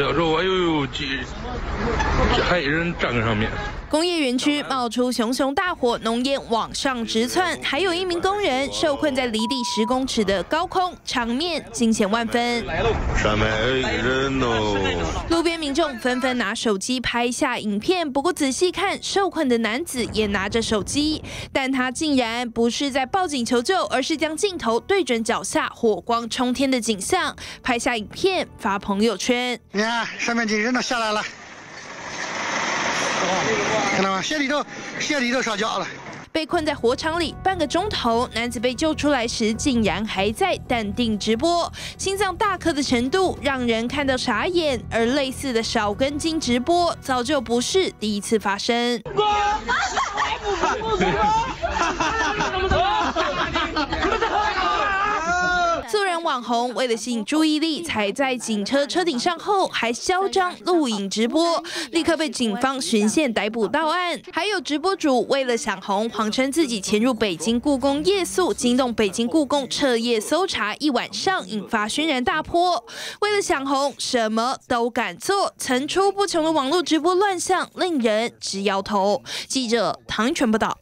这时候还有几还有人站在上面。工业园区冒出熊熊大火，浓烟往上直窜，还有一名工人受困在离地十公尺的高空，场面惊险万分。上面有人哦！路边民众纷纷拿手机拍下影片，不过仔细看，受困的男子也拿着手机，但他竟然不是在报警求救，而是将镜头对准脚下火光冲天的景象，拍下影片发朋友圈。你看，上面的人都下来了。看到吗？谢里头，谢里头烧焦了。被困在火场里半个钟头，男子被救出来时竟然还在淡定直播，心脏大颗的程度让人看到傻眼。而类似的少根筋直播早就不是第一次发生。网红为了吸引注意力，踩在警车车顶上后，还嚣张录影直播，立刻被警方巡线逮捕到案。还有直播主为了想红，谎称自己潜入北京故宫夜宿，惊动北京故宫彻夜搜查一晚上，引发轩然大波。为了想红，什么都敢做，层出不穷的网络直播乱象，令人直摇头。记者唐全报道。